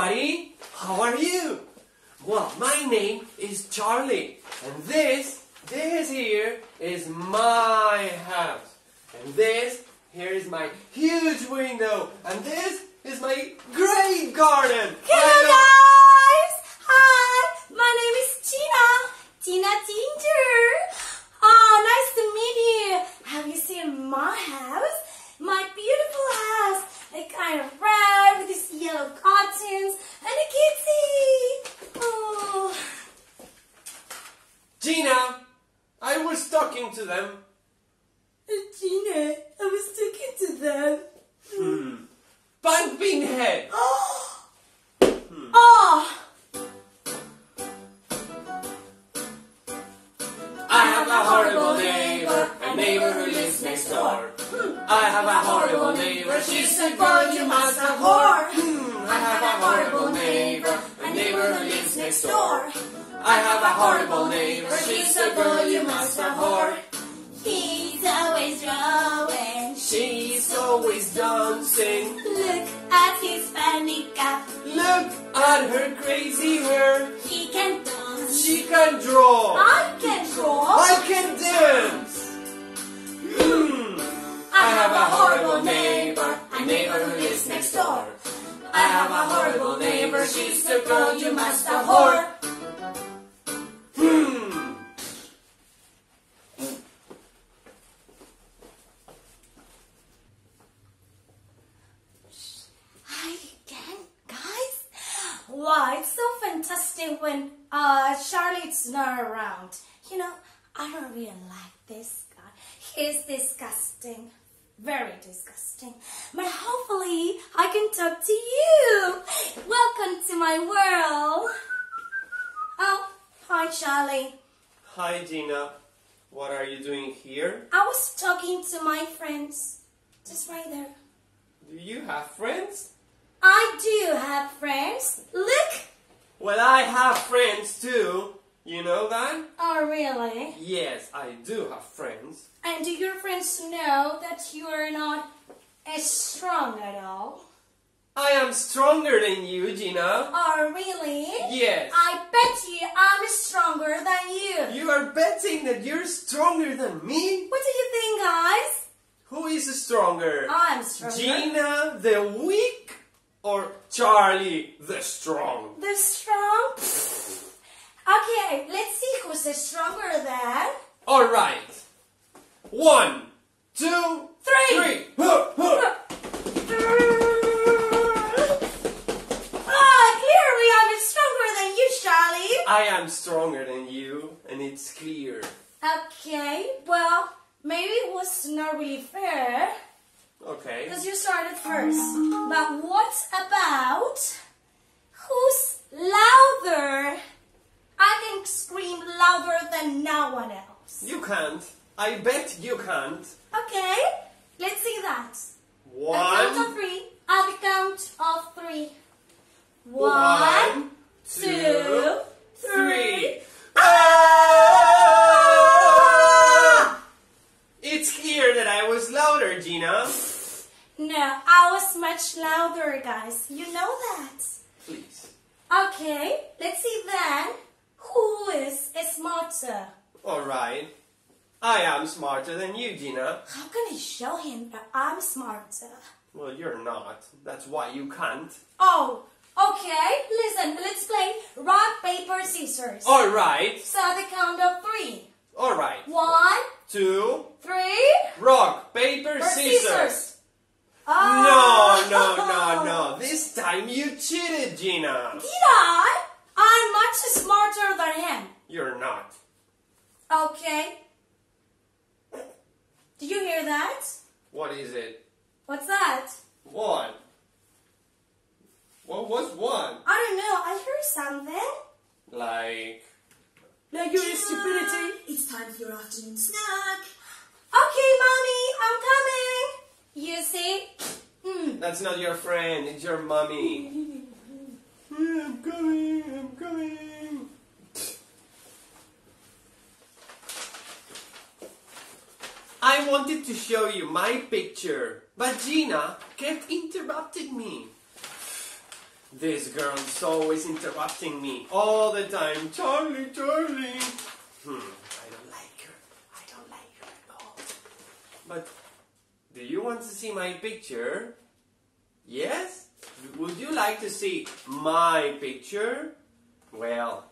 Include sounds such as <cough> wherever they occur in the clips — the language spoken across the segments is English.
everybody! Always dancing. Look at his funny cap. Look at her crazy hair. He can dance. She can draw. I can draw. I can dance. Hmm. I have a horrible neighbor, a neighbor who lives next door. I have a horrible neighbor, she's the girl you must abhor. Charlotte's not around. You know, I don't really like this guy. He's disgusting. Very disgusting. But hopefully, I can talk to you. Welcome to my world. Oh, hi, Charlie. Hi Gina, what are you doing here? I was talking to my friends. Just right there. Do you have friends? I do have friends. Look! Well, I have friends too. You know that? Oh, really? Yes, I do have friends. And do your friends know that you are not as strong at all? I am stronger than you, Gina. Oh, really? Yes. I bet you I'm stronger than you. You are betting that you're stronger than me? What do you think, guys? Who is stronger? I'm stronger. Gina the weak or Charlie the strong? The strong? <laughs> See who's stronger then. All right. One, two, Three. three. Huh, huh. Ah, clearly I'm stronger than you, Charlie. I am stronger than you, and it's clear. Okay, well, maybe it was not really fair Okay. because you started first. But what about who's louder? I can scream louder than no one else. You can't. I bet you can't. Okay, let's see that. At count of three. At the count of three. one, One, two, three. Ah! It's clear that I was louder, Gina. No, I was much louder, guys. You know that. Please. Okay, let's see then. Who is smarter? All right. I am smarter than you, Gina. How can I show him that I'm smarter? Well, you're not. That's why you can't. Oh, okay. Listen, let's play rock, paper, scissors. All right. So the count of three. Alright. One, two, three. Rock, paper, or scissors. scissors. No, Oh. no, no, no. Oh. This time you cheated, Gina. Did I? I'm much smarter than him. You're not. Okay. Do you hear that? What is it? What's that? One. What was one? I don't know. I heard something. Like. Like your stupidity. It's time for your afternoon snack. Okay, mommy, I'm coming. You see? Hmm. That's not your friend, it's your mommy. <laughs> I'm coming, I'm coming. I wanted to show you my picture, but Gina kept interrupting me. This girl is always interrupting me all the time. Charlie, Charlie. Hmm, I don't like her. I don't like her at all. But do you want to see my picture? Yes? Would you like to see my picture? Well,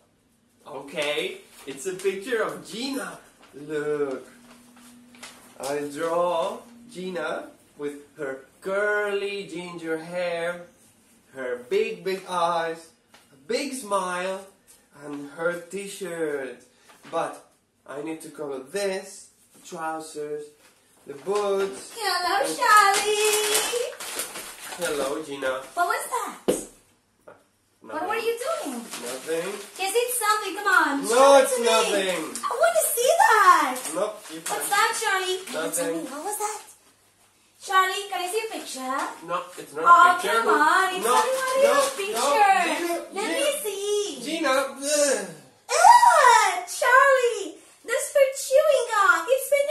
okay. It's a picture of Gina. Look. I draw Gina with her curly ginger hair, her big, big eyes, a big smile, and her t-shirt. But I need to color this, the trousers, the boots. Hello, Charlie. Hello, Gina. What was that? What Nothing. were you doing? Nothing. Is it something? Come on. No, it's to me. nothing. I want to see that. Nope, What's that, Charlie? Can you tell me Nothing. What was that? Charlie, can I see a picture? No, it's not Oh, a picture. come on. It's no, not no, a picture. No, Gina, Let Gina, me see. Gina, ugh. Ugh, Charlie, that's for chewing gum. It's been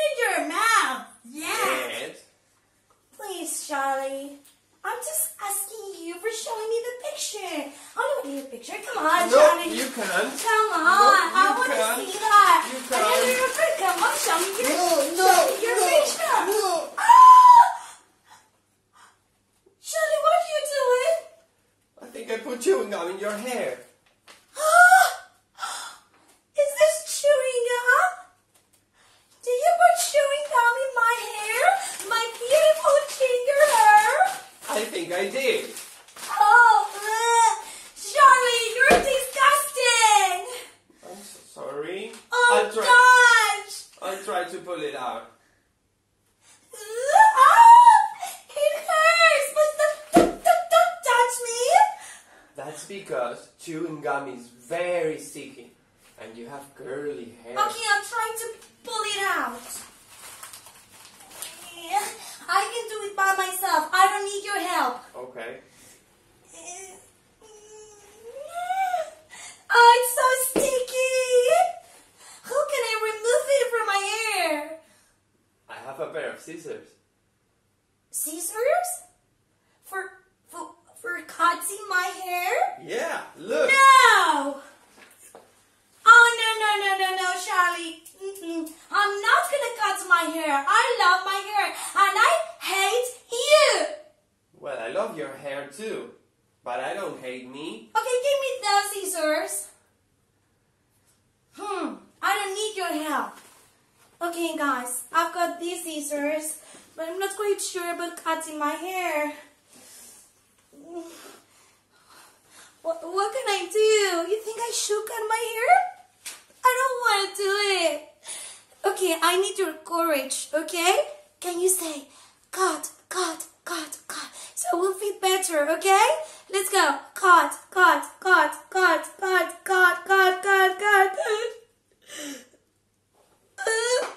Okay, guys, I've got these scissors, but I'm not quite sure about cutting my hair. What, what can I do? You think I should cut my hair? I don't want to do it. Okay, I need your courage, okay? Can you say, cut, cut, cut, cut, so we'll feel better, okay? Let's go. Cut, cut, cut, cut, cut, cut, cut, cut, cut. <laughs> Uh, uh, cut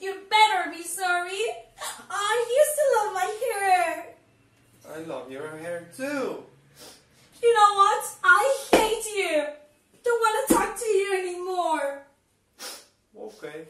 You better be sorry. I used to love my hair. I love your hair too. You know what? I hate you. Don't want to talk to you anymore. Okay.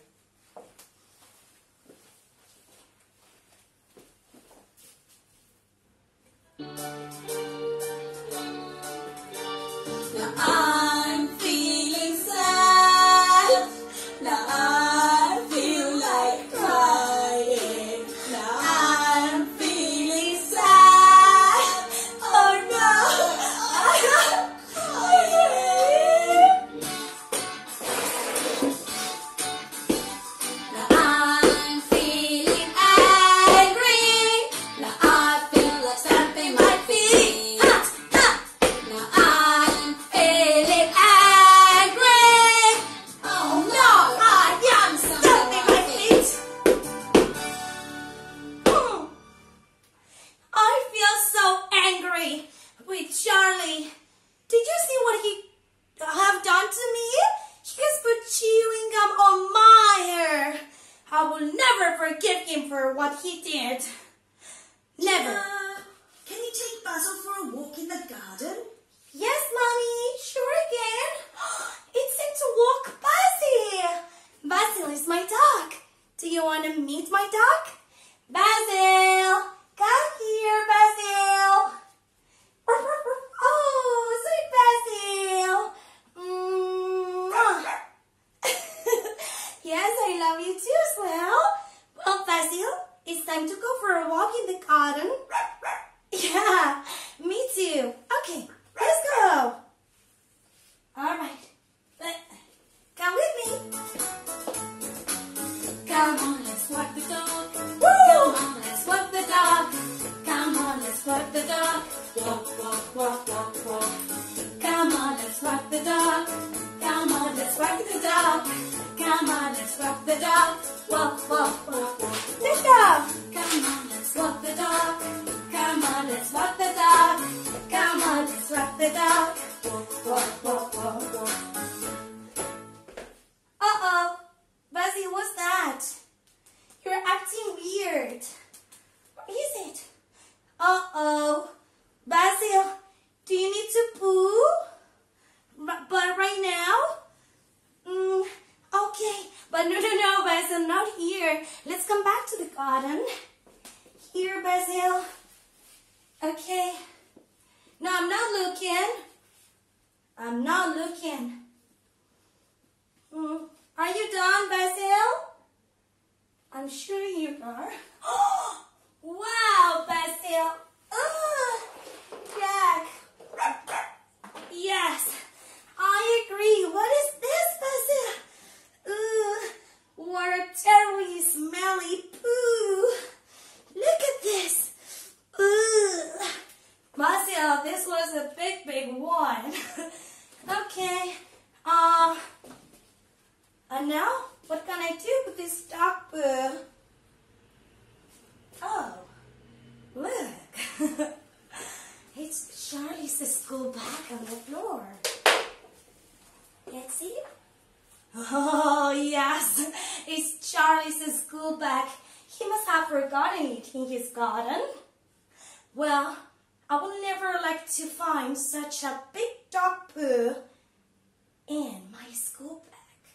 School bag.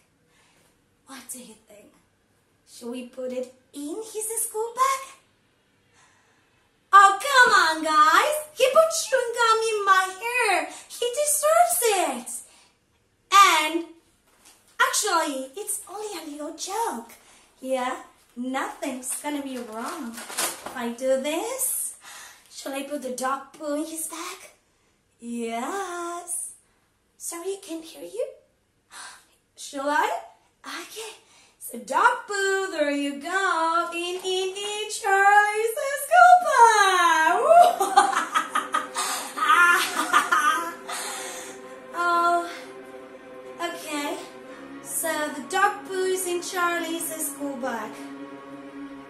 What do you think? Should we put it in his school bag? Oh, come on, guys. He put chewing gum in my hair. He deserves it. And actually, it's only a little joke. Yeah, nothing's gonna be wrong if I do this. Shall I put the dog poo in his bag? Yes. Sorry, I can't hear you. Shall I? Okay. So dog poo, there you go. In, in, in school <laughs> bag. oh, okay. So the dog poo is in Charlie's school bag.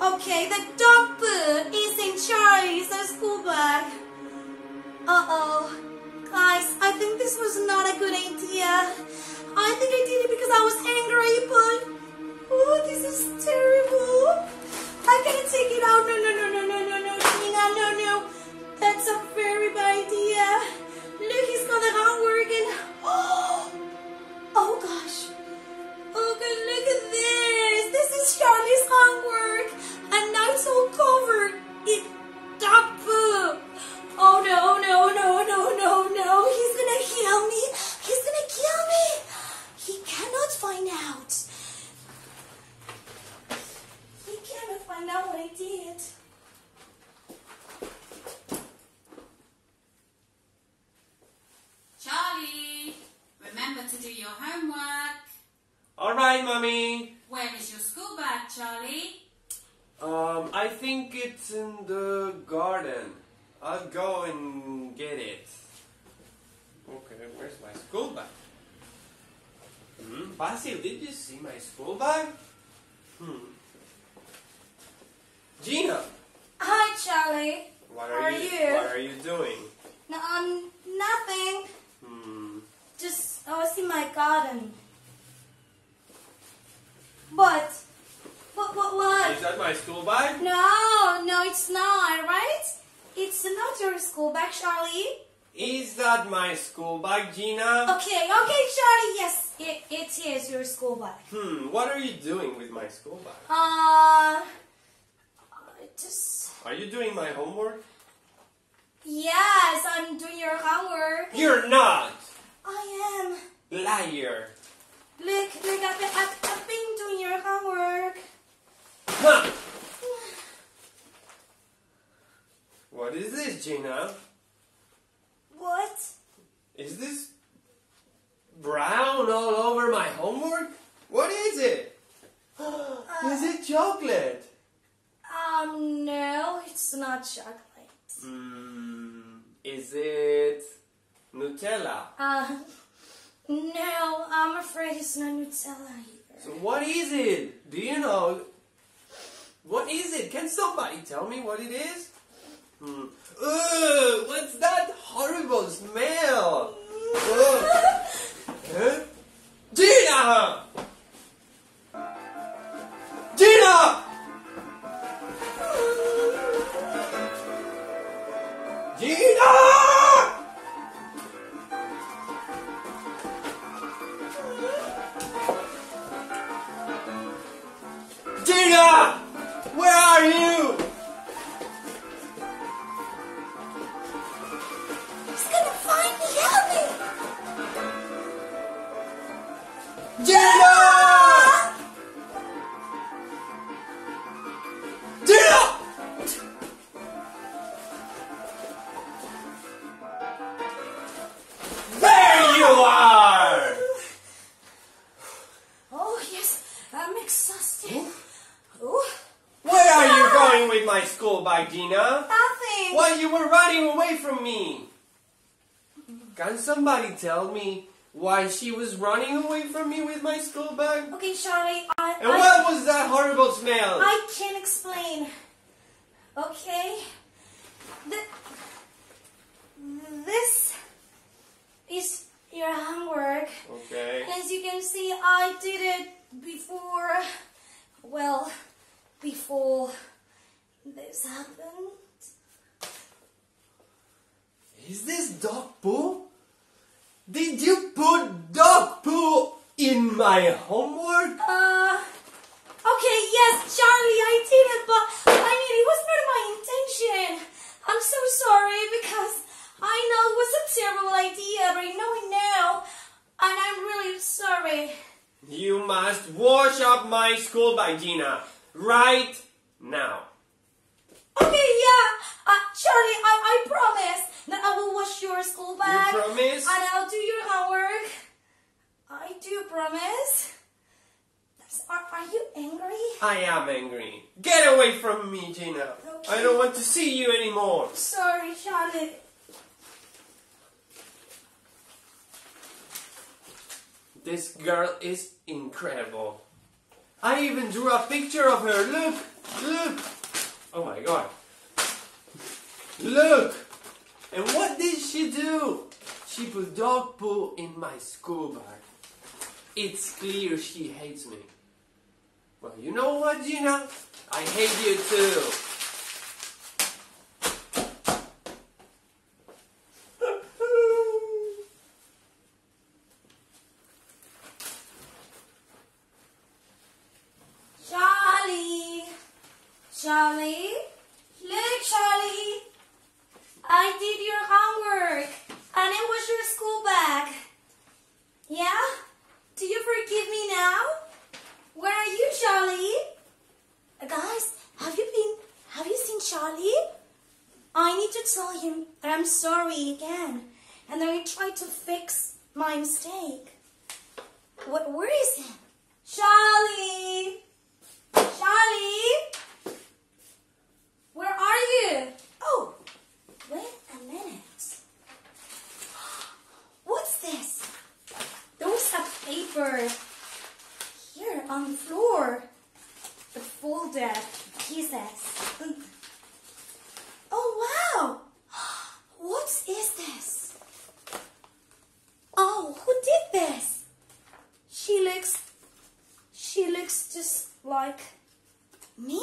Okay, the dog poo is in Charlie's school bag. Uh-oh. Guys, I think this was not a good idea. I think I did it because I was angry, but... Oh, this is terrible. I can't take it out. No, no, no, no, no, no, no, Tina, no, no. That's a very bad idea. Look, he's got the homework and... Oh, oh gosh. Oh, God, look at this. This is Charlie's homework. And now it's all covered in dog poo. Oh, no, no, no, no, no, no. He's gonna kill me. He's gonna kill me. He cannot find out. He cannot find out what I did. Charlie, remember to do your homework. All right, mommy. Where is your school bag, Charlie? Um, I think it's in the garden. I'll go and get it. Okay, where's my school bag? Hmm, Basil, did you see my school bag? Hmm. Gina, Hi, Charlie. what are, are you, you? What are you doing? No, um, nothing. Hmm. Just I was in my garden. But, what, what, what? Is that my school bag? No, no, it's not, right? It's not your school bag, Charlie. Is that my school bag, Gina? Okay, okay, Charlie, yes, it, it is your school bag. Hmm, what are you doing with my school bag? Uh, I just, Are you doing my homework? yes, I'm doing your homework. You're not! I am. Liar! Look, look, I've been, I've, I've been doing your homework. Huh! What is this, Gina? What? Is this brown all over my homework? What is it? <gasps> is it chocolate? Um, no, it's not chocolate. Hmm, is it Nutella? Uh, no, I'm afraid it's not Nutella either. So what is it? Do you know? What is it? Can somebody tell me what it is? Hmm. Ugh, what's that horrible smell? <laughs> Ugh. Huh? Gina! Tell me why she was running away from me with my school bag? Okay, Charlie, I, And I, what was that horrible smell? I can explain. Okay? The, this is your homework. Okay. As you can see, I did it before, well, before this happened. Is this dog poo? Did you put dog poo in my homework? Uh, okay, yes, Charlie, I did it, but I mean, it was not my intention. I'm so sorry because I know it was a terrible idea, but I know it now, and I'm really sorry. You must wash up my school bag, Gina. Right now. Okay, yeah, uh, Charlie, I, I promise that I will wash your school bag. You promise? And I'll do your homework. I do promise. Are, are you angry? I am angry. Get away from me, Gina. I don't want to see you anymore. Sorry, Charlie. This girl is incredible. I even drew a picture of her. Look, look. Oh my god. Look. And what did she do? She put dog poo in my school bag. It's clear she hates me. Well, you know what, Gina? I hate you too. Charlie. Charlie. Look, Charlie. I did your homework. And it was your school bag. Yeah? Do you forgive me now? Where are you, Charlie? Uh, guys, have you been, have you seen Charlie? I need to tell him that I'm sorry again. And then I tried to fix my mistake. What, worries him? Charlie! Charlie! Where are you? Oh, wait a minute. What's this? Those are paper here on the floor. The folded pieces. Oh wow! What is this? Oh, who did this? She looks, she looks just like me.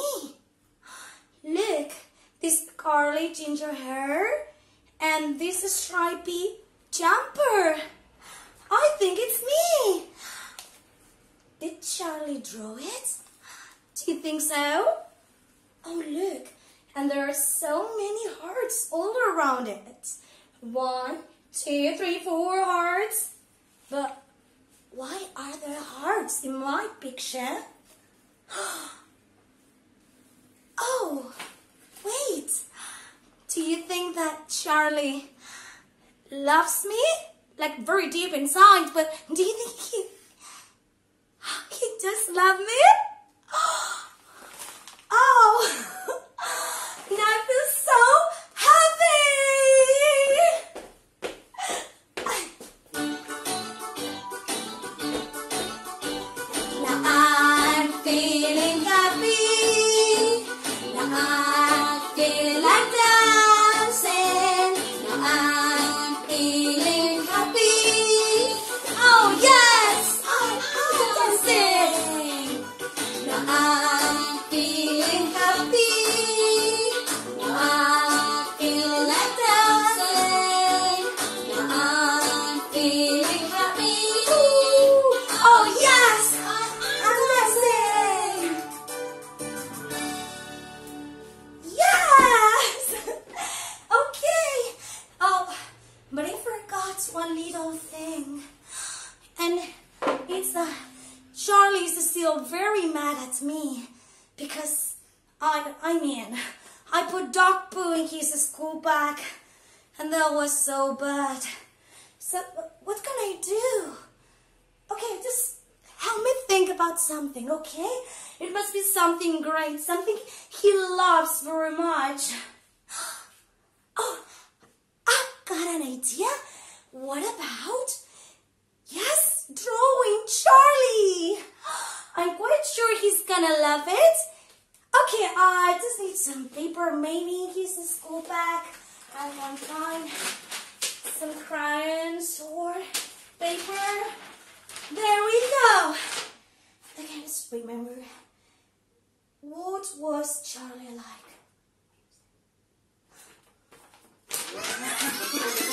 <gasps> Look, this curly ginger hair and this stripy jumper. I think it's me. Did Charlie draw it? Do you think so? Oh, look, and there are so many hearts all around it. One, two, three, four hearts. But why are there hearts in my picture? <gasps> Oh, wait. Do you think that Charlie loves me? Like very deep inside, but do you think he he does love me? <gasps> Oh, <laughs> now I some paper, maybe in his school bag. I can find some crayons or paper. There we go. Okay, let's remember. What was Charlie like?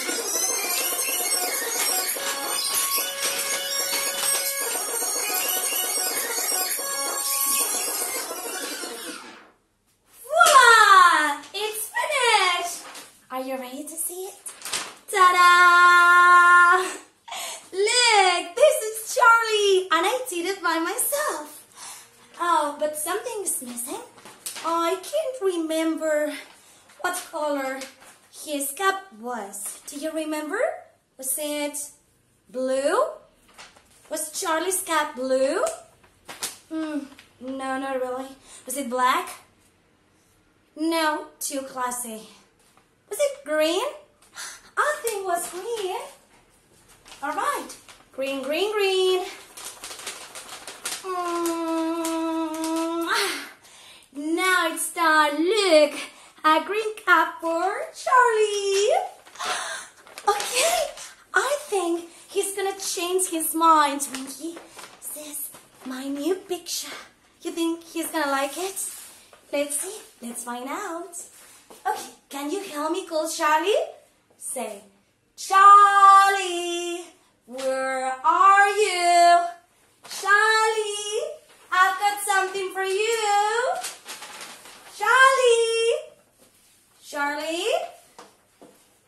<laughs> too classy. Was it green? I think it was green. All right, green, green, green. Mm, Now it's time. Look, a green cap for Charlie. Okay, I think he's gonna change his mind when he sees my new picture. You think he's gonna like it? Let's see. Let's find out. Okay, can you help me call Charlie? Say, Charlie, where are you? Charlie, I've got something for you. Charlie. Charlie.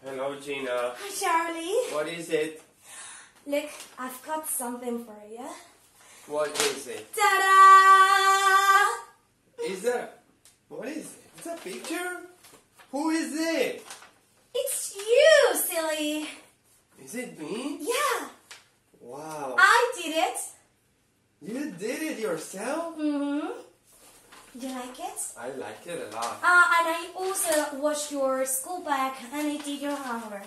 Hello, Gina. Hi, Charlie. What is it? Look, I've got something for you. What is it? Ta-da! Is that? What is it? It's a picture? Who is it? It's you, silly. Is it me? Yeah, Wow. I did it. You did it yourself? Mm-hmm. You like it? I like it a lot. Uh, and I also washed your school bag and I did your homework.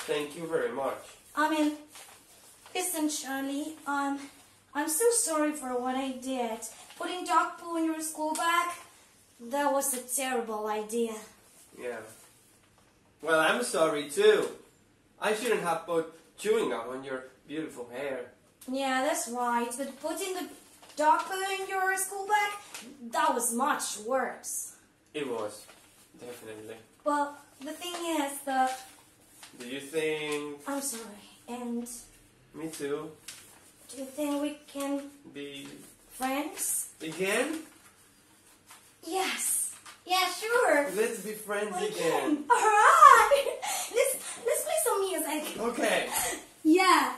Thank you very much. I mean, listen, Charlie, um, I'm so sorry for what I did. Putting dog poo in your school bag, that was a terrible idea. Yeah. Well, I'm sorry too. I shouldn't have put chewing gum on your beautiful hair. Yeah, that's right. But putting the dog poo in your school bag, that was much worse. It was. Definitely. Well, the thing is that Do you think... I'm sorry, and Me too. do you think we can Be... friends? Again? Yes. Yeah, sure. Let's be friends We again. <laughs> All right. <laughs> Let's let's play some music. Okay. <laughs> Yeah.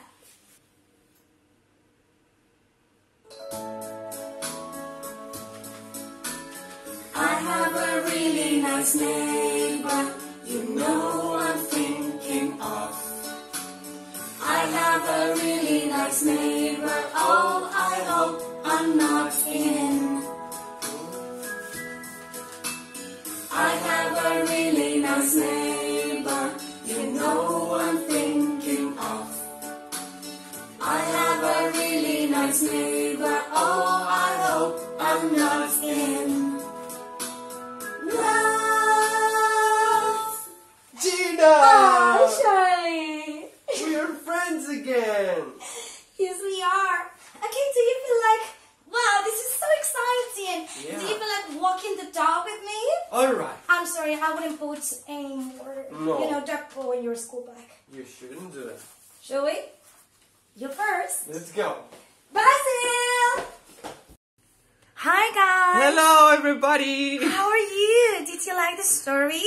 I have a really nice neighbor, you know I'm thinking of. I have a really nice neighbor, oh, I hope I'm not I have a really nice neighbor, you know I'm thinking of. I have a really nice neighbor, oh, I hope I'm not know, dog poo in your school bag. You shouldn't do it. Shall we? You first. Let's go. Basil! Hi, guys. Hello, everybody! How are you? Did you like the story?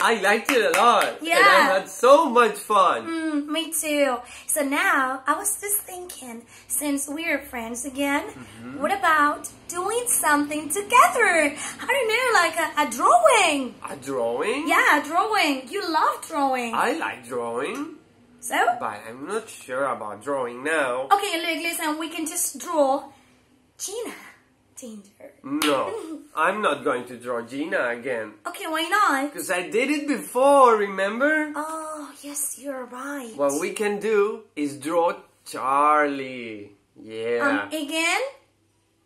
I liked it a lot. Yeah. And I had so much fun. Mm, me too. So now I was just thinking, since we're friends again, Mm-hmm. what about doing something together? I don't know, like a, a drawing. A drawing? Yeah, drawing. You love drawing. I like drawing, so, but I'm not sure about drawing now. okay, look, listen, we can just draw Gina. Ginger. No, <laughs> I'm not going to draw Gina again. Okay, why not? Because I did it before, remember? Oh, yes, you're right. What we can do is draw Charlie. Yeah. um, again?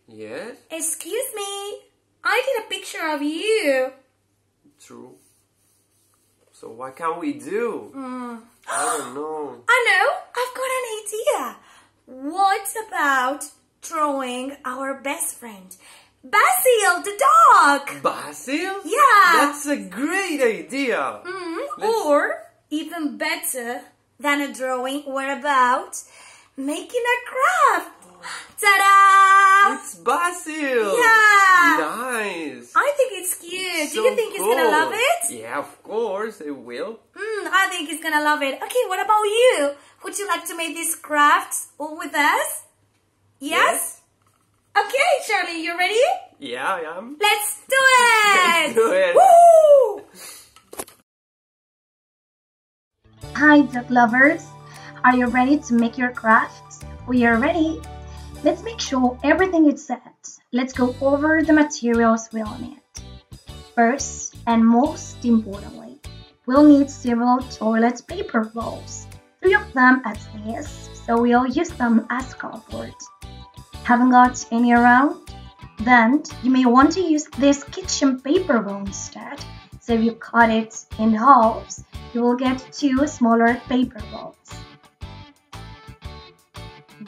yes, Excuse me. I did a picture of you. true. So what can we do? Mm. I don't know. <gasps> I know, I've got an idea. What about drawing our best friend, Basil the dog? Basil? Yeah. That's a great idea. Mm, Let's- or even better than a drawing, what about making a craft? Ta-da! It's Basil. Yeah. Nice. I think it's cute. Do So you think he's gonna love it? Yeah, of course it will. Mm, I think he's gonna love it. Okay, what about you? Would you like to make this craft all with us? Yes? Okay, Charlie, you ready? Yeah, I am. Let's do it! Let's do it. Woo! Hi, dog lovers. Are you ready to make your crafts? We are ready. Let's make sure everything is set. Let's go over the materials we'll need. First, and most importantly, we'll need several toilet paper rolls. Three of them at least, so we'll use them as cardboard. Haven't got any around? Then you may want to use this kitchen paper roll instead. So if you cut it in halves, you will get two smaller paper rolls.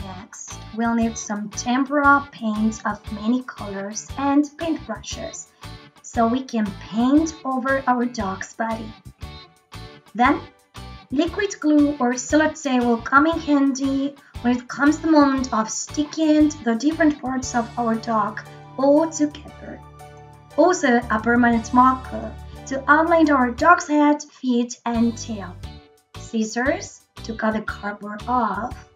Next, we'll need some tempera paint of many colors and paintbrushes so we can paint over our dog's body. Then, liquid glue or sellotape will come in handy when it comes the moment of sticking the different parts of our dog all together. Also, a permanent marker to outline our dog's head, feet, and tail. Scissors to cut the cardboard off.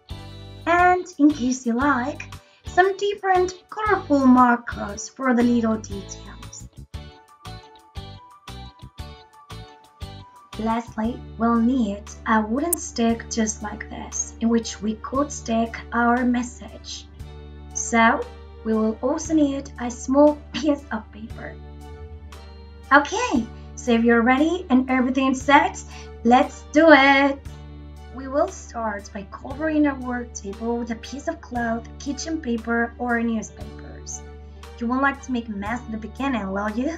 And in case you like, some different colorful markers for the little details. Lastly, we'll need a wooden stick just like this, in which we could stick our message. So, we will also need a small piece of paper. Okay, so if you're ready and everything's set, let's do it! We will start by covering our work table with a piece of cloth, kitchen paper, or newspapers. You won't like to make a mess at the beginning, will you?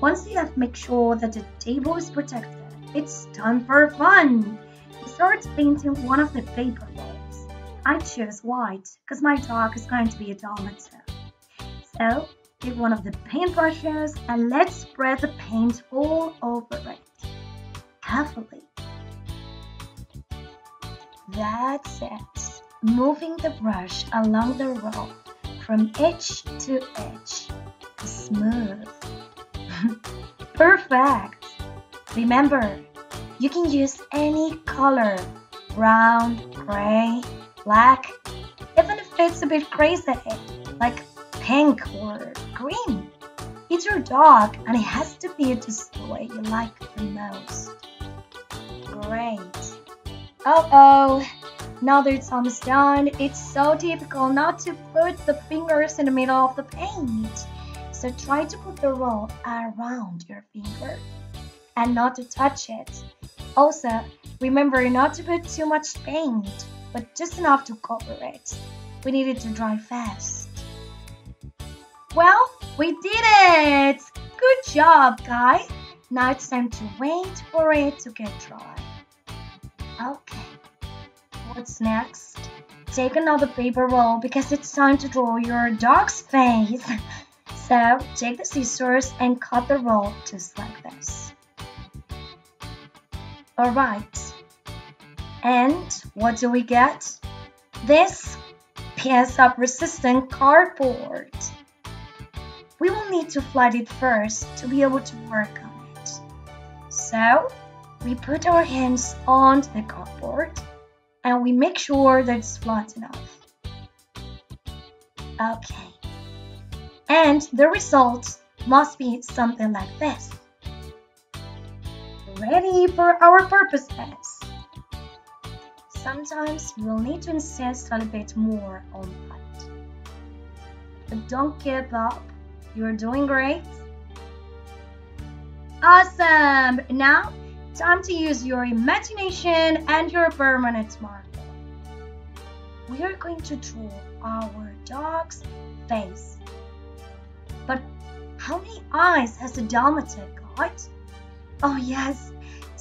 Once you have made sure that the table is protected, it's time for fun! Start painting one of the paper rolls. I choose white because my dog is going to be a Dalmatian. So take one of the paintbrushes and let's spread the paint all over it. Carefully. That's it. Moving the brush along the row from edge to edge. Smooth. <laughs> Perfect. Remember, you can use any color. Brown, gray, black, even if it's a bit crazy, like pink or green. It's your dog and it has to be just the way you like the most. Great. Oh oh, now that it's almost done, it's so difficult not to put the fingers in the middle of the paint. So try to put the roll around your finger and not to touch it. Also, remember not to put too much paint, but just enough to cover it. We need it to dry fast. Well, we did it! Good job, guys! Now it's time to wait for it to get dry. Okay, what's next? Take another paper roll because it's time to draw your dog's face. <laughs> So take the scissors and cut the roll just like this. Alright, and what do we get? This piece of resistant cardboard. We will need to flat it first to be able to work on it. So, we put our hands on the cardboard and we make sure that it's flat enough. Okay. And the result must be something like this. Ready for our purposes. Sometimes we'll need to insist a bit more on that. But don't give up. You're doing great. Awesome! Now, time to use your imagination and your permanent marker. We are going to draw our dog's face. But how many eyes has a Dalmatian got? Oh yes,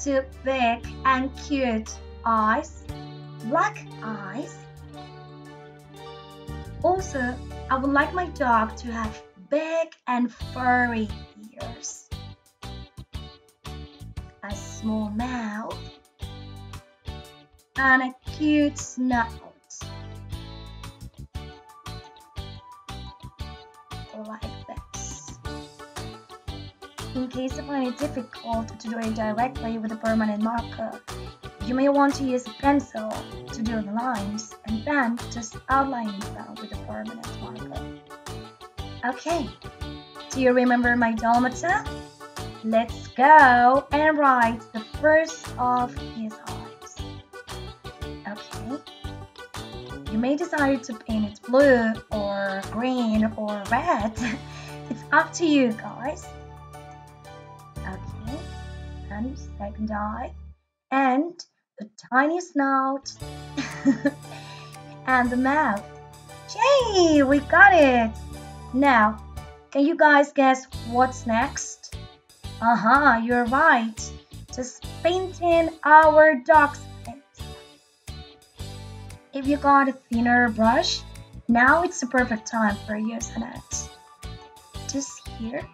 two big and cute eyes, black eyes. Also, I would like my dog to have big and furry ears, a small mouth, and a cute snout. Like. In case you find it difficult to do it directly with a permanent marker, you may want to use a pencil to do the lines and then just outline them with a permanent marker. Okay, do you remember my Dalmata? Let's go and write the first of his eyes. Okay, you may decide to paint it blue or green or red. <laughs> it's up to you guys. Second eye, and the tiny snout, <laughs> and the mouth. Yay, we got it! Now, can you guys guess what's next? Uh-huh, you're right. Just painting our dog's face. If you got a thinner brush, now it's the perfect time for using it. Just here.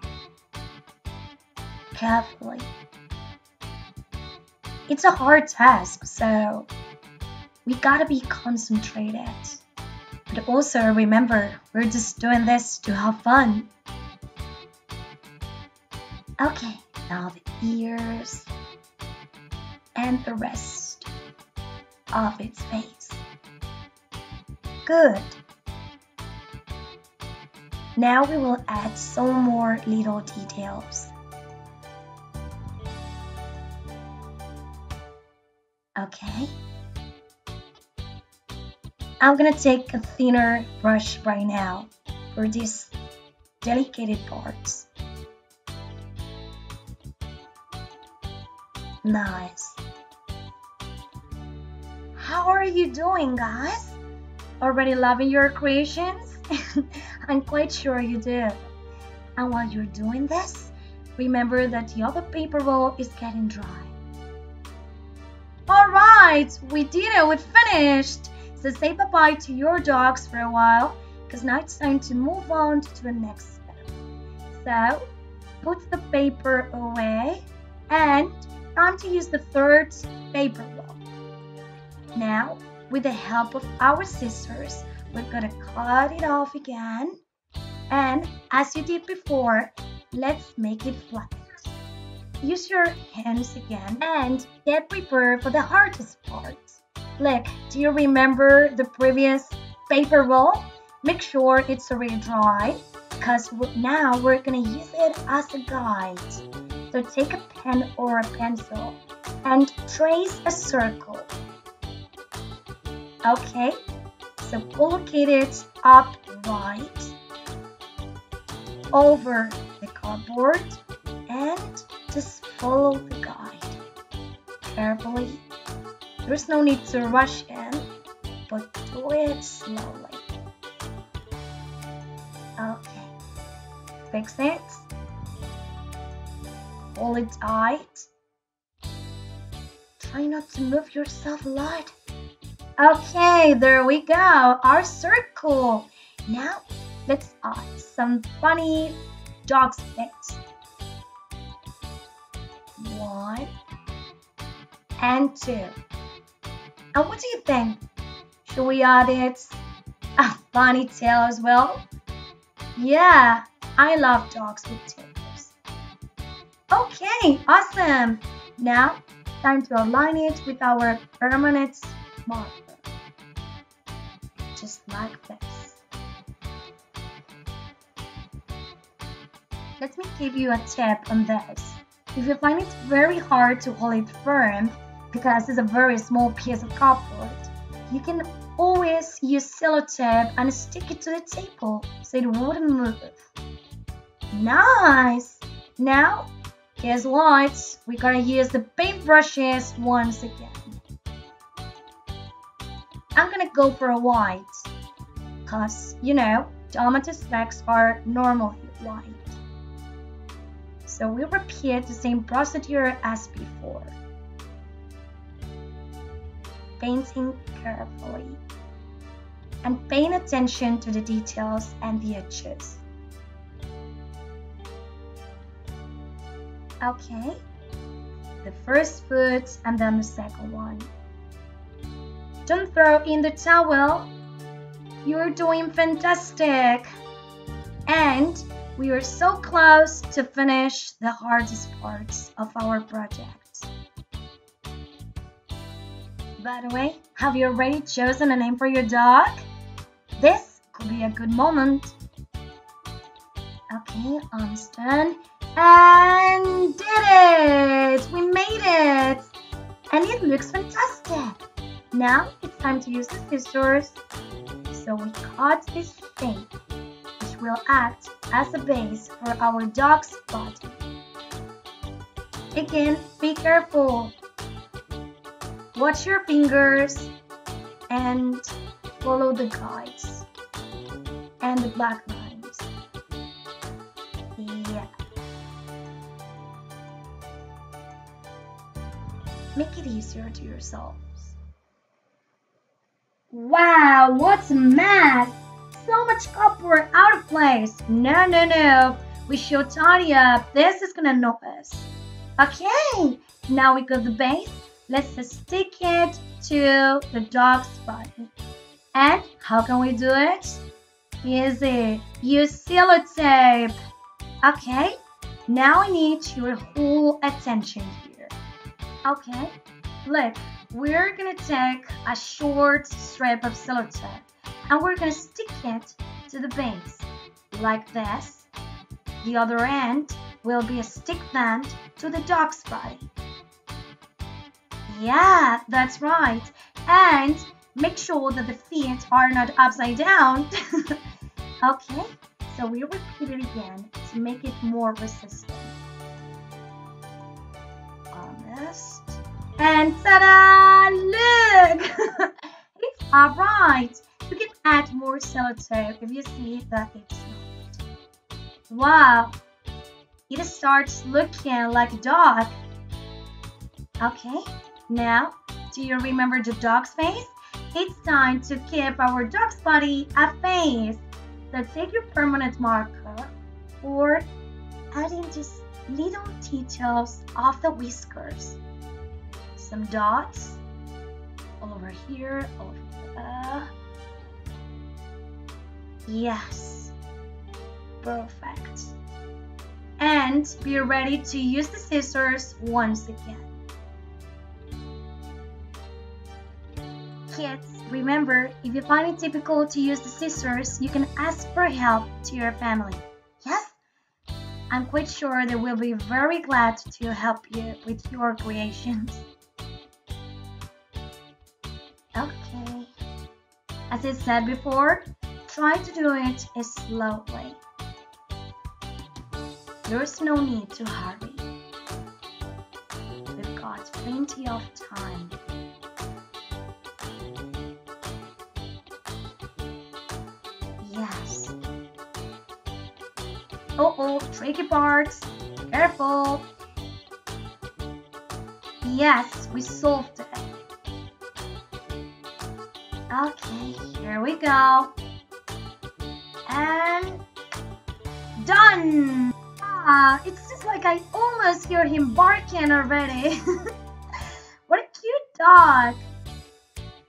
Carefully. It's a hard task, so we gotta be concentrated. But also remember, we're just doing this to have fun. Okay, now the ears and the rest of its face. Good. Now we will add some more little details. Okay. I'm gonna take a thinner brush right now for these delicate parts. Nice. How are you doing, guys? Already loving your creations? <laughs> I'm quite sure you do. And while you're doing this, remember that the other paper roll is getting dry. Alright, we did it, we finished. So say bye-bye to your dogs for a while because now it's time to move on to the next step. So put the paper away and time to use the third paper roll. Now, with the help of our scissors, we're gonna cut it off again. And as you did before, let's make it flat. Use your hands again and get prepared for the hardest part. Look, do you remember the previous paper roll? Make sure it's already dry because now we're gonna use it as a guide. So take a pen or a pencil and trace a circle. Okay, so locate it upright over the cardboard and just follow the guide carefully. There's no need to rush in, but do it slowly. Okay, fix it. Hold it tight. Try not to move yourself a lot. Okay, there we go, our circle. Now, let's add some funny dog spits. One and two. And what do you think? Should we add it a funny tail as well? Yeah, I love dogs with tails. Okay, awesome. Now, time to align it with our permanent marker. Just like this. Let me give you a tip on this. If you find it very hard to hold it firm, because it's a very small piece of cardboard, you can always use sellotape and stick it to the table so it wouldn't move. Nice! Now, guess what? We're gonna use the paintbrushes once again. I'm gonna go for a white, cause you know, Dalmatian specs are normally white. So we repeat the same procedure as before. Painting carefully and paying attention to the details and the edges. Okay, the first foot and then the second one. Don't throw in the towel. You're doing fantastic. And we are so close to finish the hardest parts of our project. By the way, have you already chosen a name for your dog? This could be a good moment. Okay, on stand. And did it! We made it! And it looks fantastic. Now it's time to use the scissors. So we cut this shape, will act as a base for our dog's body. Again, be careful. Watch your fingers and follow the guides and the black lines. Yeah. Make it easier to yourselves. Wow, what's mess? So much copper out of place. No, no, no. We should tidy up. This is gonna notice. Okay, now we got the base. Let's stick it to the dog's body. And how can we do it? Easy. Use sellotape. Okay, now I need your whole attention here. Okay, look, we're gonna take a short strip of sellotape and we're gonna stick it to the base like this. The other end will be a stick band to the dog's body. Yeah, that's right. And make sure that the feet are not upside down. <laughs> okay, so we repeat it again to make it more resistant. And ta-da! Look! <laughs> it's alright. Add more sellotape if you see that it's not. Wow! It starts looking like a dog. Okay, now, do you remember the dog's face? it's time to give our dog's body a face. So take your permanent marker or add in just little details of the whiskers. Some dots all over here, all over there. Yes, perfect. And be ready to use the scissors once again. Kids, remember, if you find it difficult to use the scissors, you can ask for help to your family. Yes? I'm quite sure they will be very glad to help you with your creations. Okay. As I said before, try to do it slowly. There's no need to hurry. We've got plenty of time. Yes. Oh oh, tricky parts. Careful. Yes, we solved it. Okay, here we go. And done! Ah, it's just like I almost hear him barking already. <laughs> what a cute dog!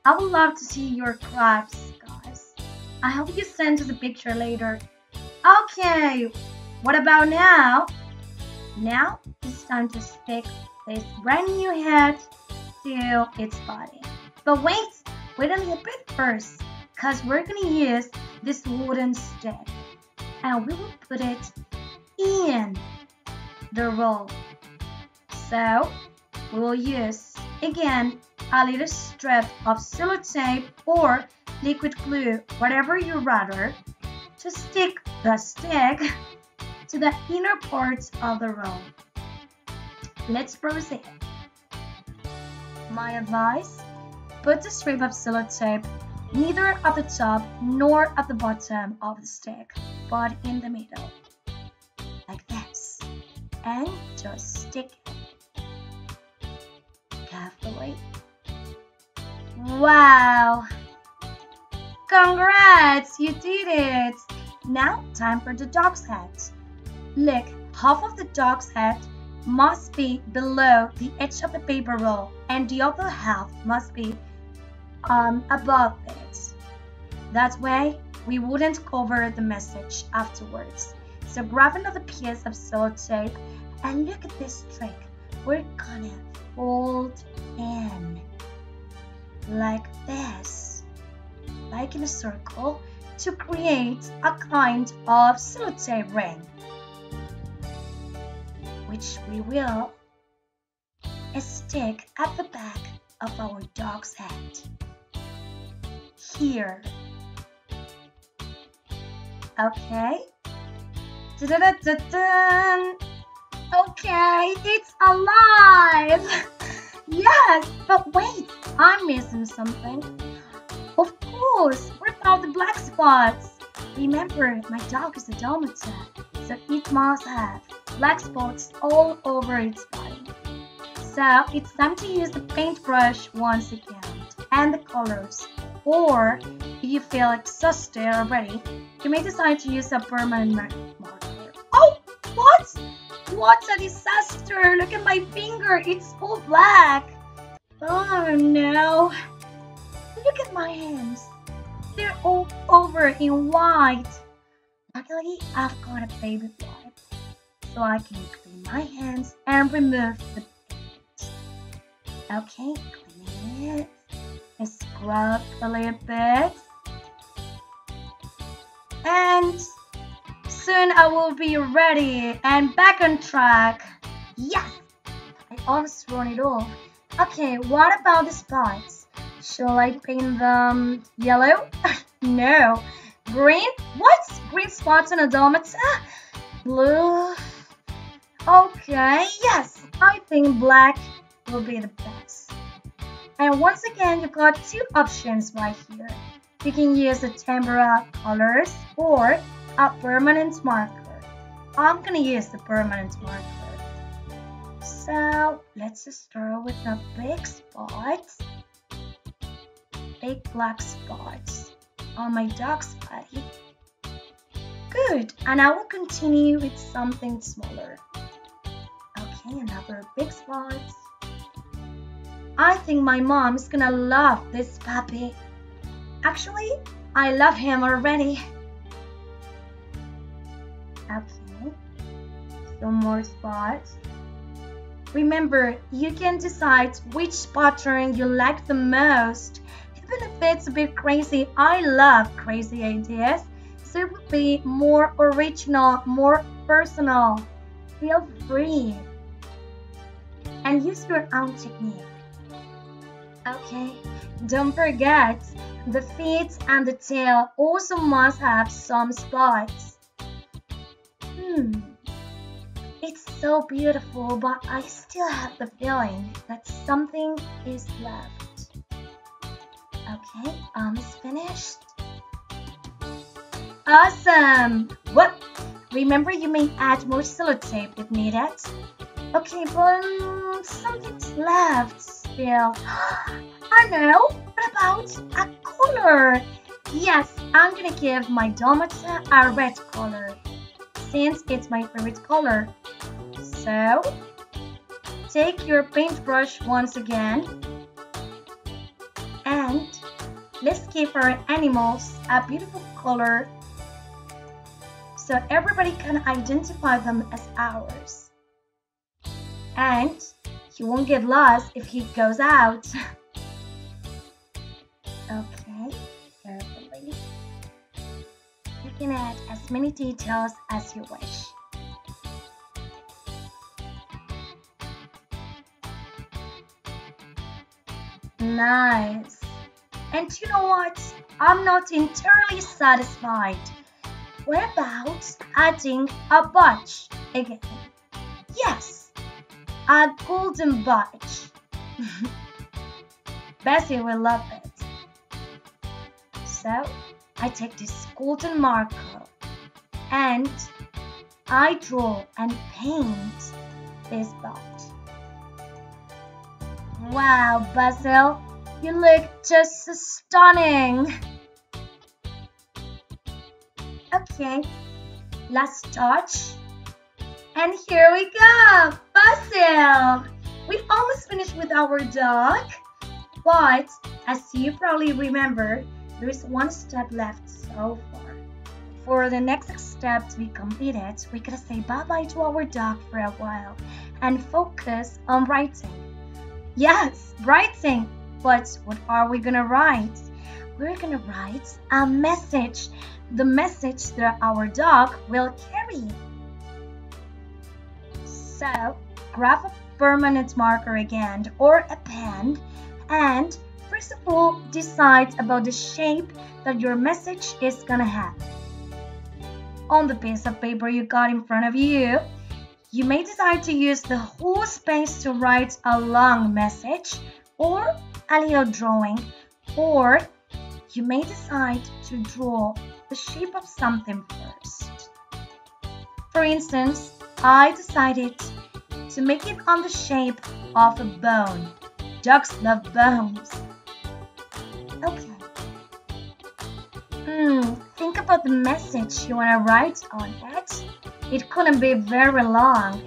I would love to see your crafts, guys. I hope you send us a picture later. Okay, what about now? Now it's time to stick this brand new head to its body. But wait, wait a little bit first, because we're gonna use this wooden stick and we will put it in the roll. So we will use again a little strip of sellotape or liquid glue, whatever you rather, to stick the stick to the inner parts of the roll. Let's proceed. My advice, put the strip of sellotape neither at the top nor at the bottom of the stick, but in the middle, like this, and just stick it carefully. Wow! Congrats! You did it! Now, time for the dog's head. Look, half of the dog's head must be below the edge of the paper roll, and the other half must be um, above it. That way, we wouldn't cover the message afterwards. So grab another piece of sellotape and look at this trick. We're gonna fold in like this, like in a circle, to create a kind of sellotape ring, which we will stick at the back of our dog's head. Here. Okay. Da-da-da-da-dun. Okay, it's alive! <laughs> yes, but wait, I'm missing something. Of course, what about the black spots? Remember, my dog is a Dalmatian, so it must have black spots all over its body. So it's time to use the paintbrush once again and the colors. Or if you feel exhausted already, you may decide to use a permanent marker. Oh, what? What a disaster! Look at my finger, it's all black. Oh no. Look at my hands. They're all over in white. Luckily, I've got a baby wipe, so I can clean my hands and remove the. Okay, clean it. Scrub a little bit. And soon I will be ready and back on track. Yes! I almost run it off. Okay, what about the spots? Shall I paint them yellow? <laughs> no. Green? What? Green spots on a Dalmatian? Ah, blue? Okay, yes, I think black will be the best. And once again, you've got two options right here. You can use the tempera colors or a permanent marker. I'm gonna use the permanent marker. So let's start with a big spot. big black spots on my dog's body. Good, and I will continue with something smaller. Okay, another big spot. I think my mom is gonna love this puppy. Actually, I love him already. Okay, some more spots. Remember, you can decide which pattern you like the most. Even if it's a bit crazy, I love crazy ideas. So it would be more original, more personal. Feel free. And use your own technique. Okay, don't forget, the feet and the tail also must have some spots. Hmm, it's so beautiful, but I still have the feeling that something is left. Okay, almost finished. Awesome! What? Remember you may add more sellotape if needed. Okay, but something's left I know. What about a color? Yes, I'm gonna give my Dalmata a red color since it's my favorite color. So, take your paintbrush once again and let's give our animals a beautiful color so everybody can identify them as ours. And he won't get lost if he goes out. <laughs> okay, carefully. You can add as many details as you wish. Nice. And you know what? I'm not entirely satisfied. What about adding a bunch again? Yes, a golden bunch. Bessie will love it. So, I take this golden marker and I draw and paint this bunch. Wow, Basil, you look just stunning. Okay, last touch. And here we go, Basil. We almost finished with our dog, but as you probably remember, there is one step left so far. For the next step to be completed, we gotta say bye-bye to our dog for a while and focus on writing. Yes, writing. But what are we gonna write? We're gonna write a message. The message that our dog will carry. So, grab a permanent marker again or a pen and first of all decide about the shape that your message is gonna have. On the piece of paper you got in front of you, you may decide to use the whole space to write a long message or a little drawing, or you may decide to draw the shape of something first. For instance, I decided to make it on the shape of a bone. Dogs love bones. Okay. Hmm, think about the message you want to write on it. It couldn't be very long,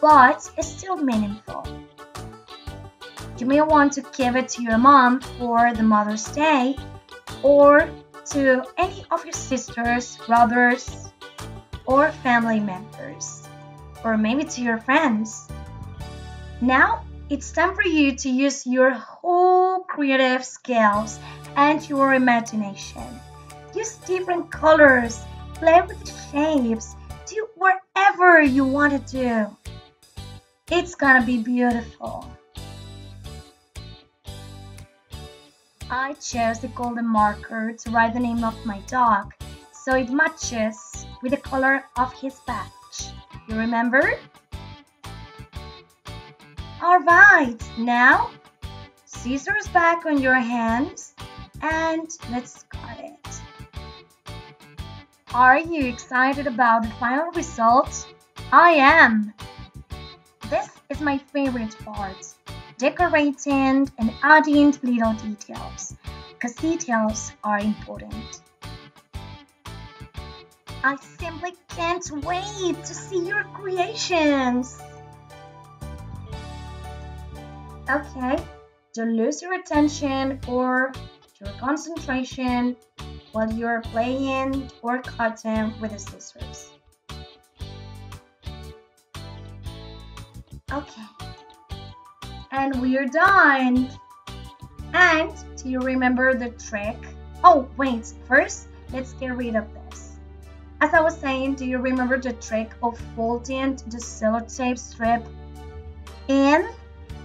but it's still meaningful. You may want to give it to your mom for the Mother's Day or to any of your sisters, brothers, or family members, or maybe to your friends. Now it's time for you to use your whole creative skills and your imagination. Use different colors, play with shapes, do whatever you want to do. It's gonna be beautiful. I chose the golden marker to write the name of my dog so it matches with the color of his badge. You remember? Alright, now scissors back on your hands and let's cut it. Are you excited about the final result? I am! This is my favorite part decorating and adding little details. because details are important. I simply can't wait to see your creations. Okay, don't lose your attention or your concentration while you're playing or cutting with the scissors. Okay, and we're done. And do you remember the trick? Oh, wait, first let's get rid of this. As I was saying, do you remember the trick of folding the sellotape strip in?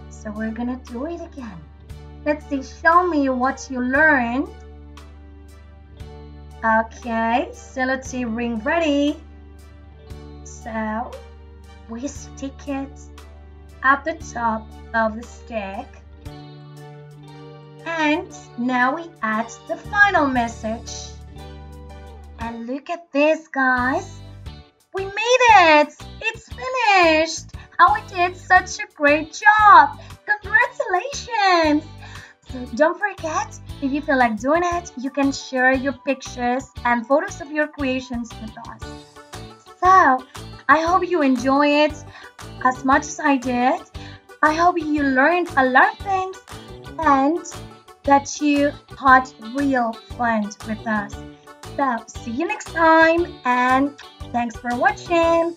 So we're gonna do it again. Let's see, show me what you learned. Okay, sellotape ring ready. So we stick it at the top of the stick. And now we add the final message. And look at this, guys. We made it! It's finished! And we did such a great job! Congratulations! So don't forget, if you feel like doing it, you can share your pictures and photos of your creations with us. So, I hope you enjoy it as much as I did. I hope you learned a lot of things and that you had real fun with us. So, see you next time and thanks for watching.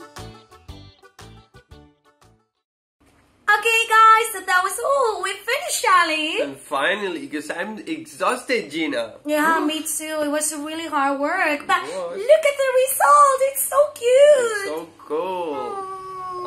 Okay, guys, so that was all. We finished, Charlie. And finally, because I'm exhausted, Gina. Yeah, me too. It was really hard work, but look at the result. It's so cute. It's so cool.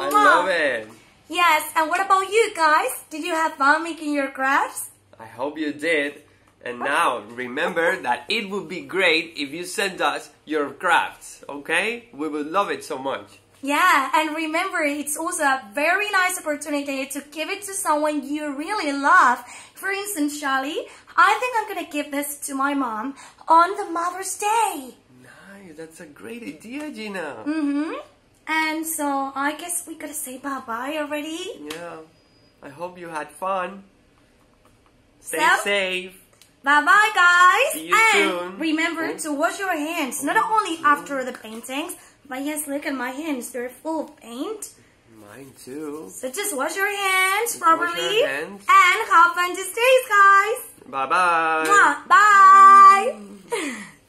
I love it. Yes, and what about you guys? Did you have fun making your crafts? I hope you did. And now remember that it would be great if you send us your crafts, okay? We would love it so much. Yeah, and remember, it's also a very nice opportunity to give it to someone you really love. For instance, Charlie, I think I'm gonna give this to my mom on the Mother's Day. Nice, that's a great idea, Gina. Mm-hmm. And so I guess we gotta say bye-bye already. Yeah. I hope you had fun. Stay So- safe. Bye bye, guys. See you and soon. remember to wash your hands, not only after the paintings, but yes, look at my hands. They're full of paint. Mine too. So just wash your hands Wash your properly. hands. And have fun these days, guys. Bye bye. Mwah. Bye. Mm. <laughs>